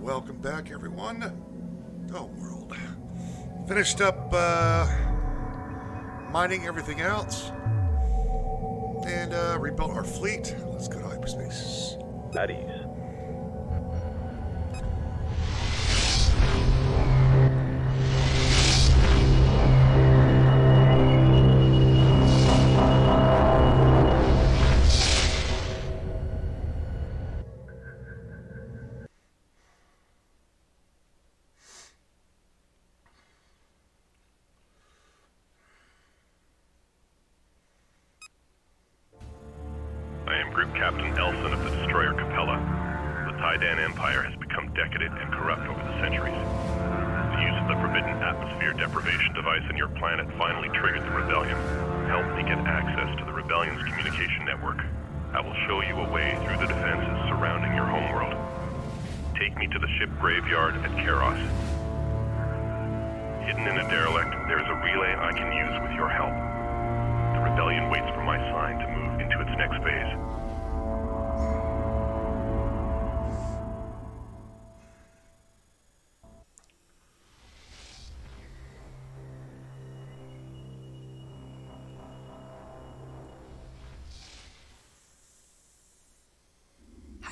Welcome back, everyone. Oh, world. Finished up uh, mining everything else and uh, rebuilt our fleet. Let's go to hyperspace. At ease. Rebellion's communication network. I will show you a way through the defenses surrounding your homeworld. Take me to the ship graveyard at Karos. Hidden in a derelict, there is a relay I can use with your help. The rebellion waits for my sign to move into its next phase.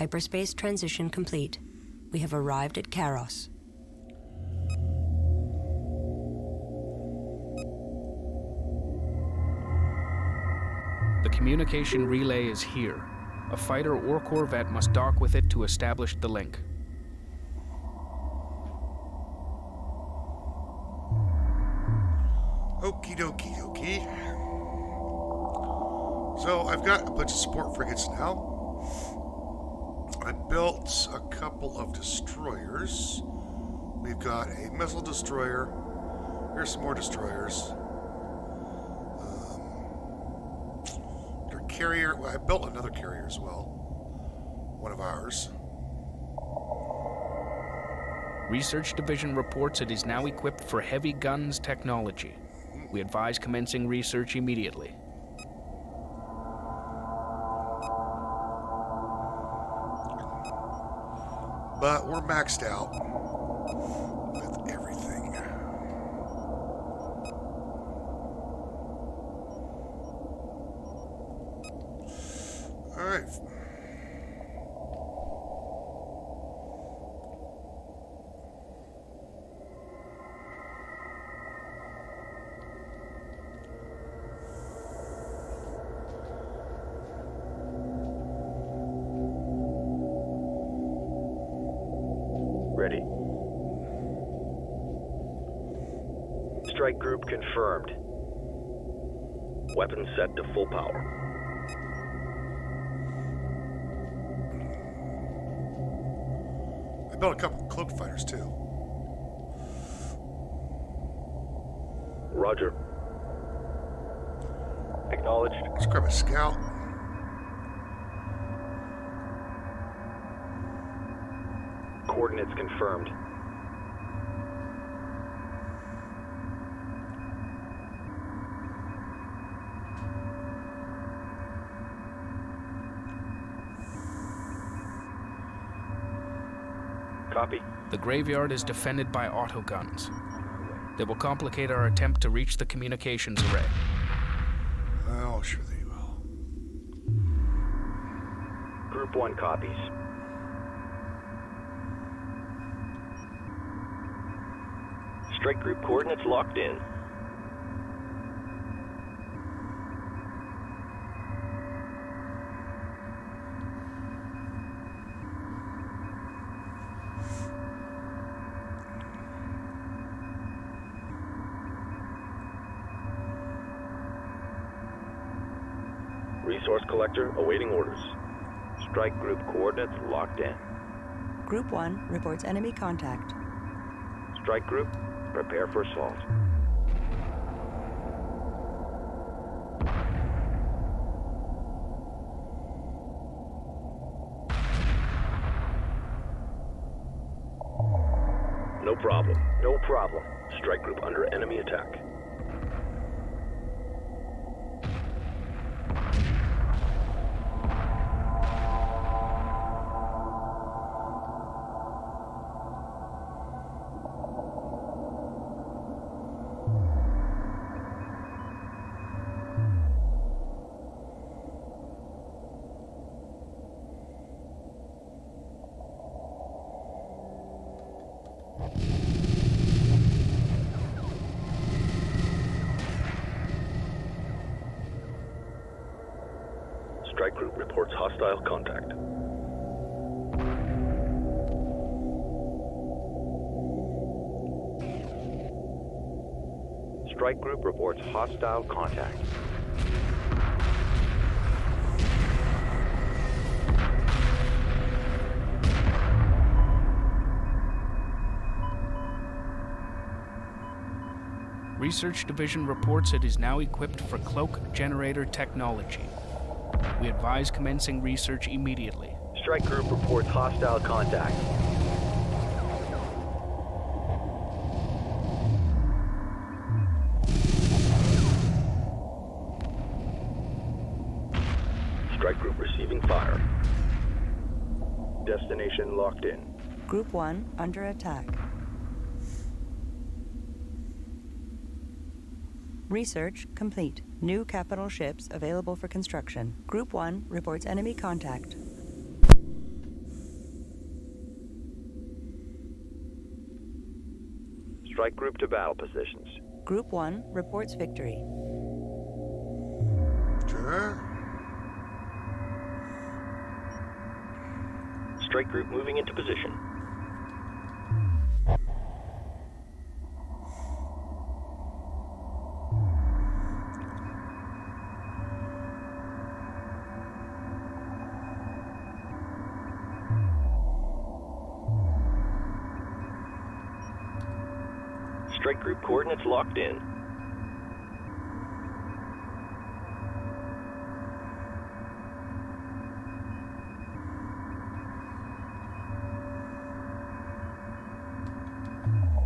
Hyperspace transition complete. We have arrived at Karos. The communication relay is here. A fighter or corvette must dock with it to establish the link. Okie dokie dokie. So I've got a bunch of support frigates now. I built a couple of destroyers. We've got a missile destroyer. Here's some more destroyers. Um, carrier. Well, I built another carrier as well. One of ours. Research Division reports it is now equipped for heavy guns technology. We advise commencing research immediately. But we're maxed out with everything. All right. Strike group confirmed. Weapons set to full power. I built a couple cloak fighters too. Roger. Acknowledged. Let's grab a scout. Coordinates confirmed. Copy. The graveyard is defended by autoguns. They will complicate our attempt to reach the communications array. Oh, sure they will. Group 1 copies. Strike group coordinates locked in. Awaiting orders. Strike group coordinates locked in. Group 1 reports enemy contact. Strike group, prepare for assault. No problem. No problem. Strike group under enemy attack. Strike Group reports hostile contact. Strike Group reports hostile contact. Research Division reports it is now equipped for cloak generator technology. We advise commencing research immediately. Strike Group reports hostile contact. Strike Group receiving fire. Destination locked in. Group 1 under attack. Research complete. New capital ships available for construction. Group 1 reports enemy contact. Strike Group to battle positions. Group 1 reports victory. Okay. Strike Group moving into position. Locked in.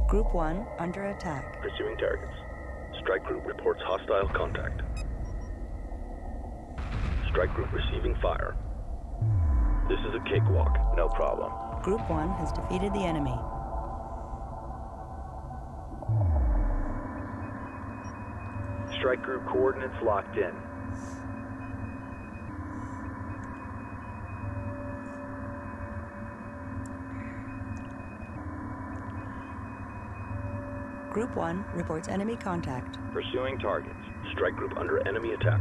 Group 1 under attack. Pursuing targets. Strike Group reports hostile contact. Strike Group receiving fire. This is a cakewalk, no problem. Group 1 has defeated the enemy. Strike Group coordinates locked in. Group 1 reports enemy contact. Pursuing targets. Strike Group under enemy attack.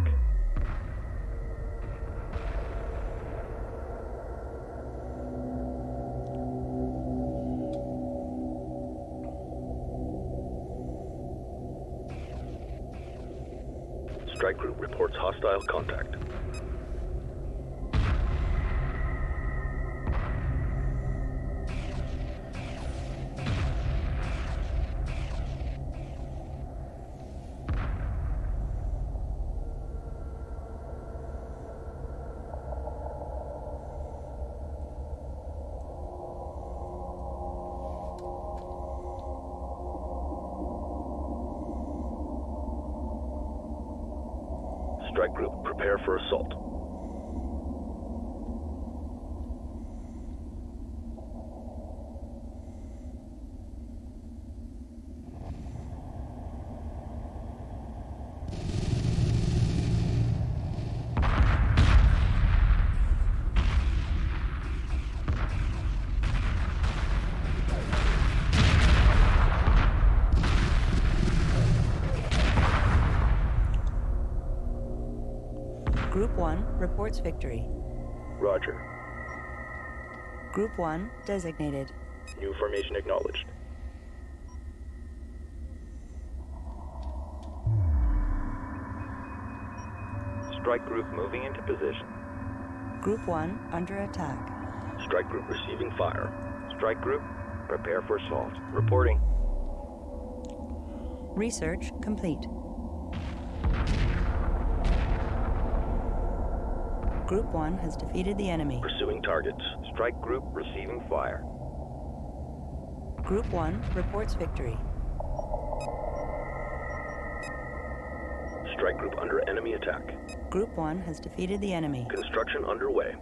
Strike Group reports hostile contact. Strike Group prepare for assault. Group 1 reports victory. Roger. Group 1 designated. New formation acknowledged. Strike Group moving into position. Group 1 under attack. Strike Group receiving fire. Strike Group, prepare for assault. Reporting. Research complete. Group 1 has defeated the enemy. Pursuing targets. Strike Group receiving fire. Group 1 reports victory. Strike Group under enemy attack. Group 1 has defeated the enemy. Construction underway.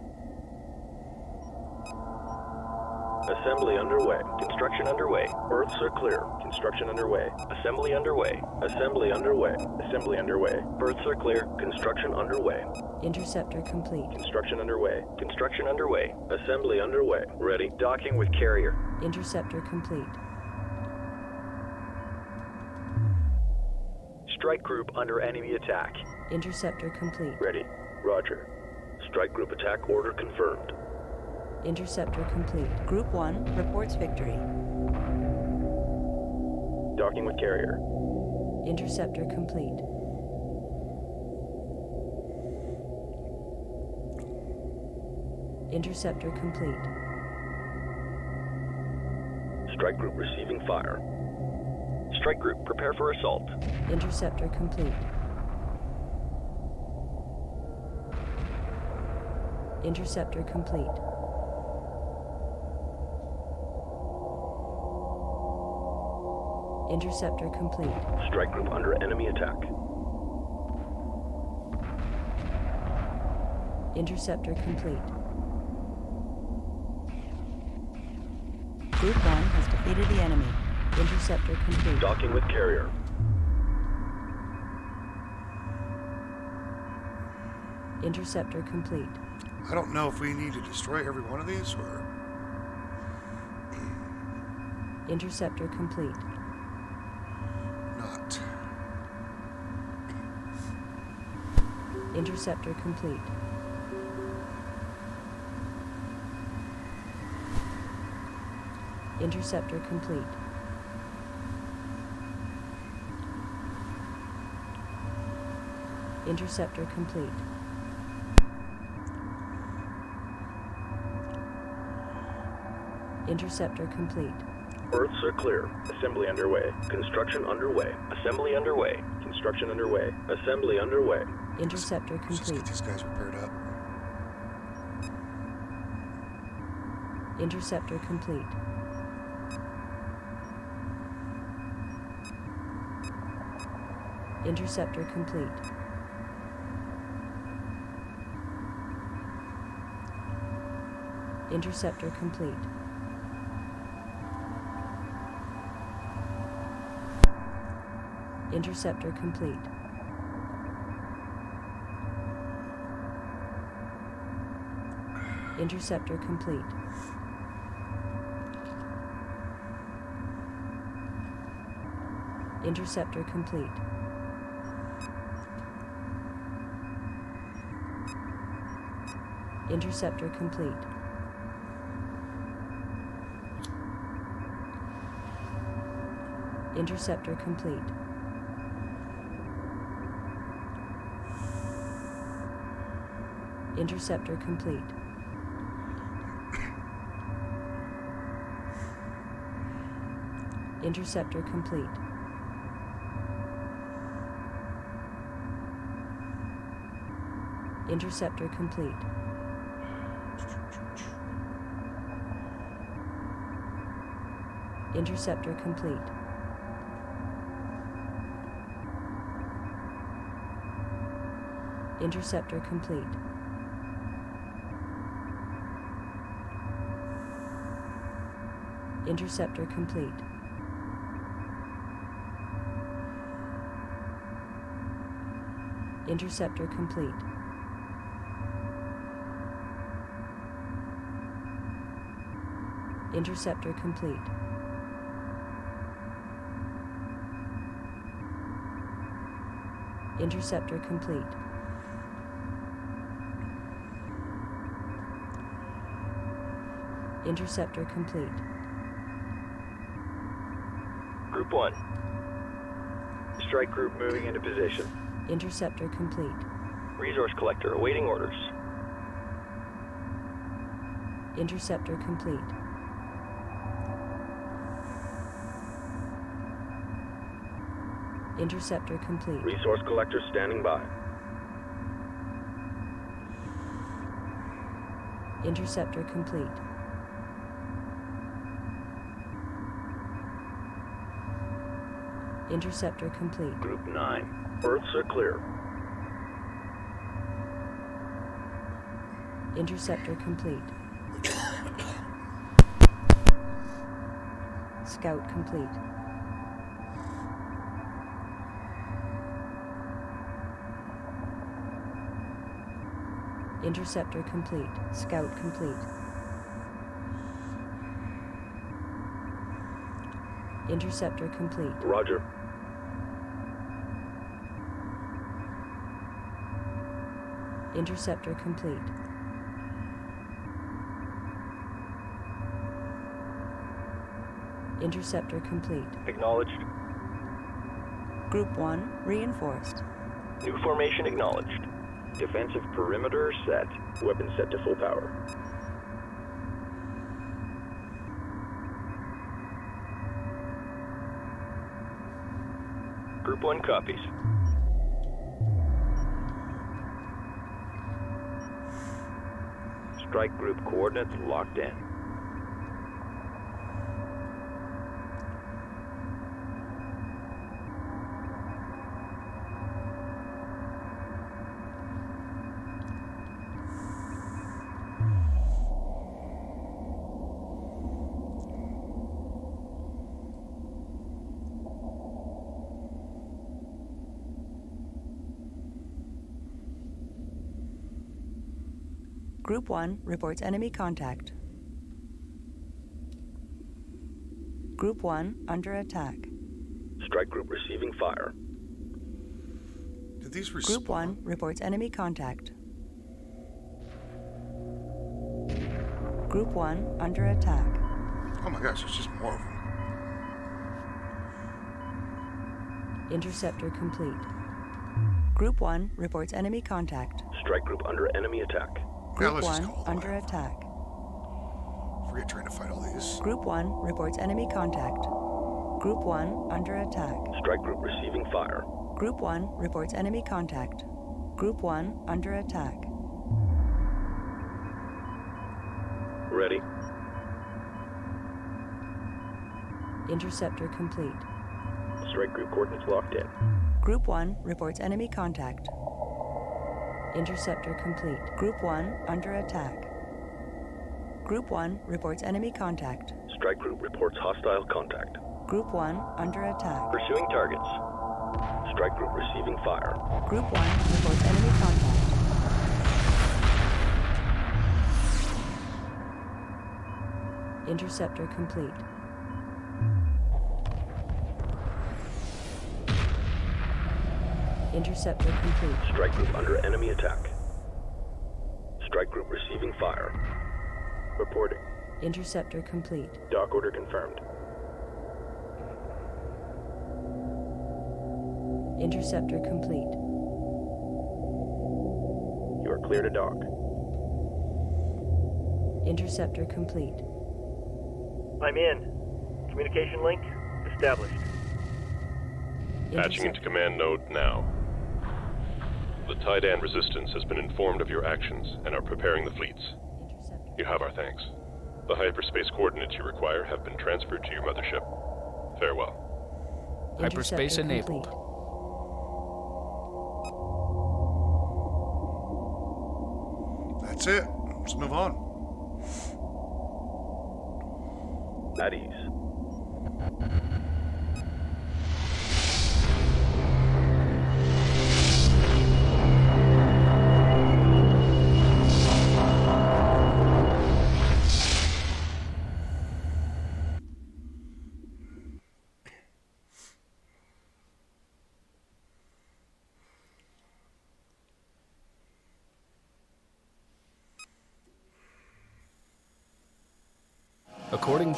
Assembly underway. Construction underway. Berths are clear. Construction underway. Assembly underway. Assembly underway. Assembly underway. Berths are clear. Construction underway. Interceptor complete. Construction underway. Construction underway. Assembly underway. Ready. Docking with carrier. Interceptor complete. Strike group under enemy attack. Interceptor complete. Ready. Roger. Strike group attack order confirmed. Interceptor complete. Group 1 reports victory. Docking with carrier. Interceptor complete. Interceptor complete. Strike group receiving fire. Strike group, prepare for assault. Interceptor complete. Interceptor complete. Interceptor complete. Strike group under enemy attack. Interceptor complete. Group 1 has defeated the enemy. Interceptor complete. Docking with carrier. Interceptor complete. I don't know if we need to destroy every one of these or. Interceptor complete. Not. Interceptor complete. Interceptor complete. Interceptor complete. Interceptor complete. Earths are clear. Assembly underway. Construction underway. Assembly underway. Construction underway. Assembly underway. Interceptor Let's just complete. get these guys repaired up. Interceptor complete. Interceptor complete. Interceptor complete. Interceptor complete. Interceptor complete. Interceptor complete. Interceptor complete. Interceptor complete. Interceptor complete. Interceptor complete. Interceptor complete. Interceptor complete. Interceptor complete. Interceptor complete. Interceptor complete. Interceptor complete. Interceptor complete. Interceptor complete. Group 1. Strike group moving into position. Interceptor complete. Resource collector awaiting orders. Interceptor complete. Interceptor complete. Resource collector standing by. Interceptor complete. Interceptor complete. Group 9. Earths are clear. Interceptor complete. Scout complete. Interceptor complete. Scout complete. Interceptor complete. Roger. Interceptor complete. Interceptor complete. Acknowledged. Group 1 reinforced. New formation acknowledged. Defensive perimeter set. Weapon set to full power. Group 1 copies. Strike group coordinates locked in. Group 1 reports enemy contact. Group 1 under attack. Strike group receiving fire. Did these Group 1 reports enemy contact. Group 1 under attack. Oh my gosh, there's just more of them. Interceptor complete. Group 1 reports enemy contact. Strike group under enemy attack. Yeah, Group let's 1 under out. attack. Forget trying to fight all these. Group 1 reports enemy contact. Group 1 under attack. Strike group receiving fire. Group 1 reports enemy contact. Group 1 under attack. Ready. Interceptor complete. Strike group coordinates locked in. Group 1 reports enemy contact. Interceptor complete. Group 1 under attack. Group 1 reports enemy contact. Strike group reports hostile contact. Group 1 under attack. Pursuing targets. Strike group receiving fire. Group 1 reports enemy contact. Interceptor complete. Interceptor complete. Strike group under enemy attack. Strike group receiving fire. Reporting. Interceptor complete. Dock order confirmed. Interceptor complete. You are clear to dock. Interceptor complete. I'm in. Communication link established. Patching into command node now. The Taiidan resistance has been informed of your actions and are preparing the fleets. You have our thanks. The hyperspace coordinates you require have been transferred to your mothership. Farewell. Hyperspace enabled. complete. That's it. Let's move on. At ease.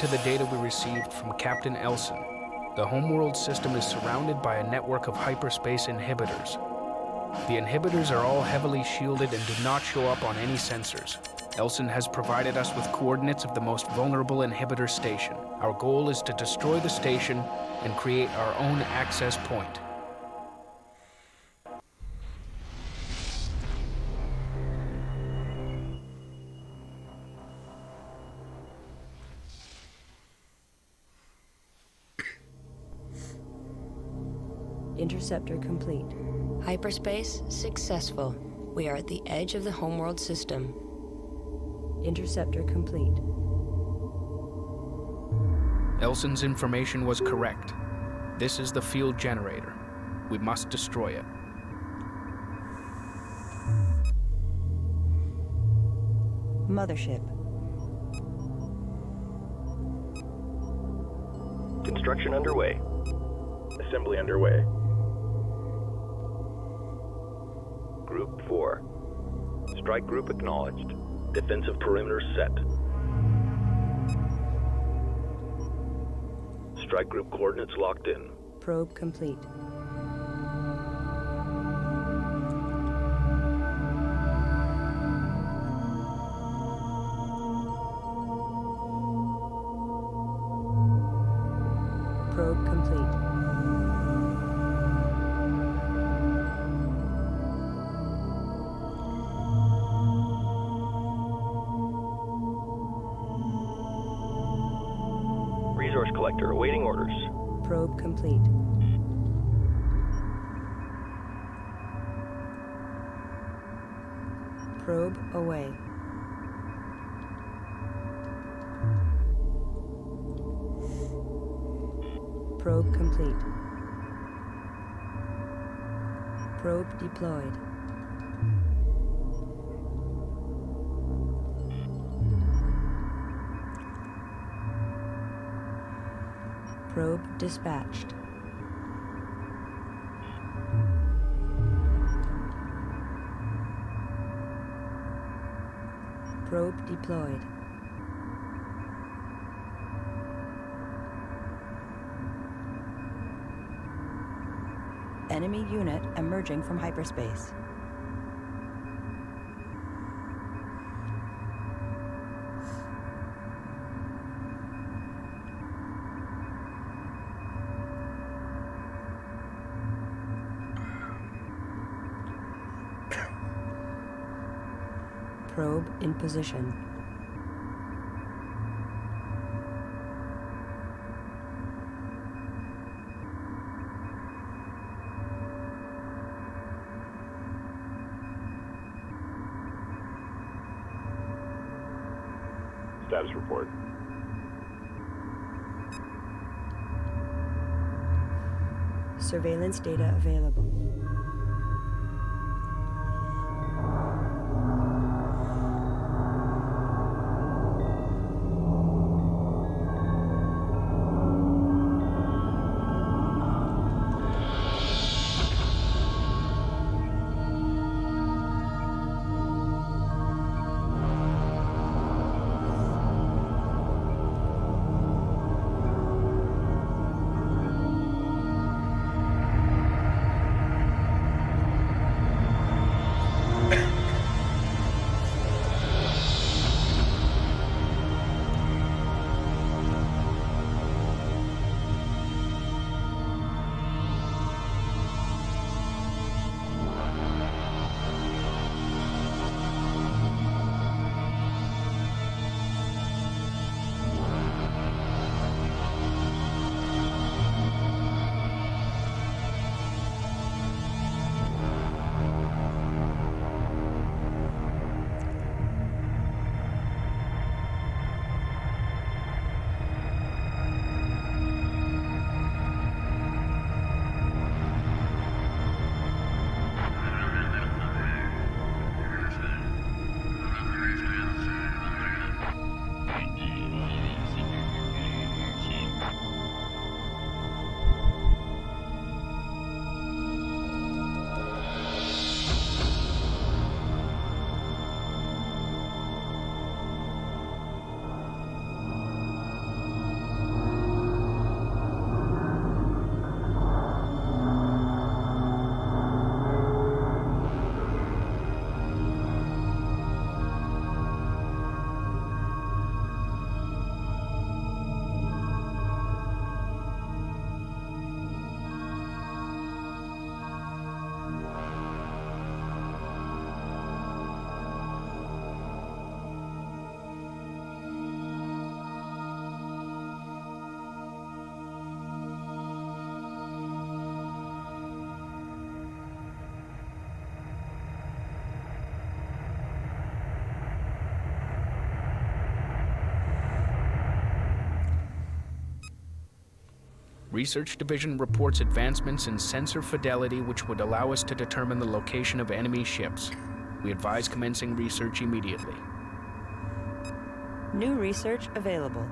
To the data we received from Captain Elson, the homeworld system is surrounded by a network of hyperspace inhibitors. The inhibitors are all heavily shielded and do not show up on any sensors. Elson has provided us with coordinates of the most vulnerable inhibitor station. Our goal is to destroy the station and create our own access point. Interceptor complete. Hyperspace successful. We are at the edge of the homeworld system. Interceptor complete. Elson's information was correct. This is the field generator. We must destroy it. Mothership. Construction underway. Assembly underway. Group 4. Strike group acknowledged. Defensive perimeter set. Strike group coordinates locked in. Probe complete. Deployed. Probe dispatched. Probe deployed. Enemy unit emerging from hyperspace. Probe in position. Status report. Surveillance data available. Research Division reports advancements in sensor fidelity which would allow us to determine the location of enemy ships. We advise commencing research immediately. New research available.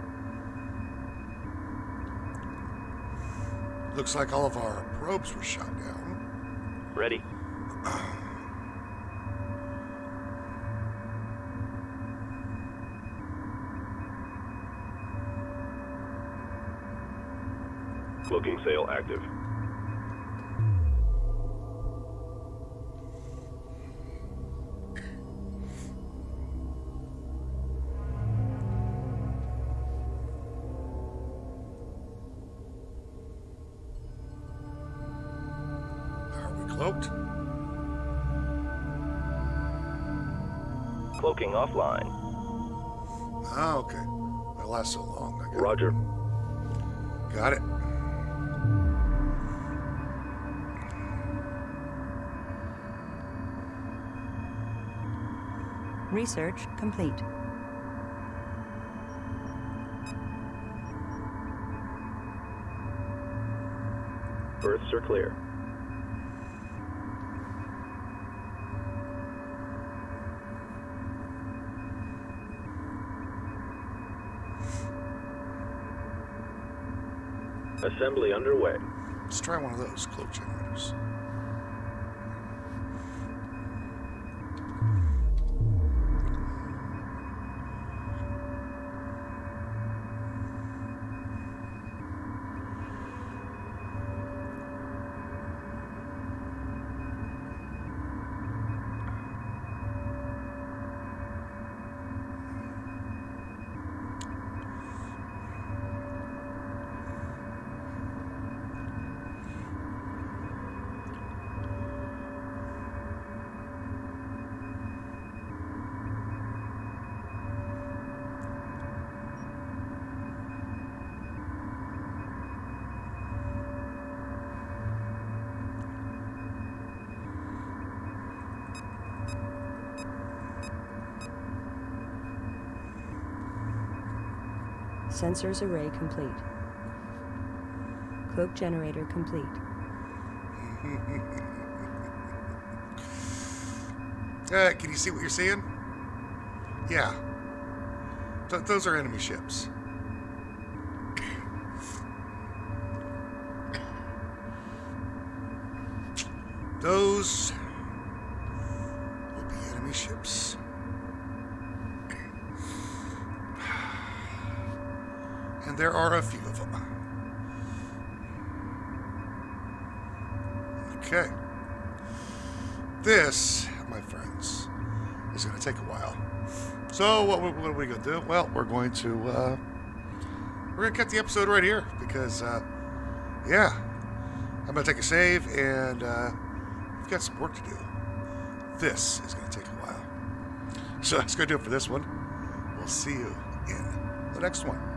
Looks like all of our probes were shot down. Ready. Cloaking sail active. Are we cloaked? Cloaking offline. Ah, okay. That last so long. I got Roger. Got it. Research complete. Berths are clear. Assembly underway. Let's try one of those cloak generators. Sensors array complete. Cloak generator complete. Uh, can you see what you're seeing? Yeah. Th- those are enemy ships. Those there are a few of them. Okay. This, my friends, is going to take a while. So what, what are we going to do? Well, we're going to uh, we're going to cut the episode right here because, uh, yeah, I'm going to take a save and uh, we've got some work to do. This is going to take a while. So that's going to do it for this one. We'll see you in the next one.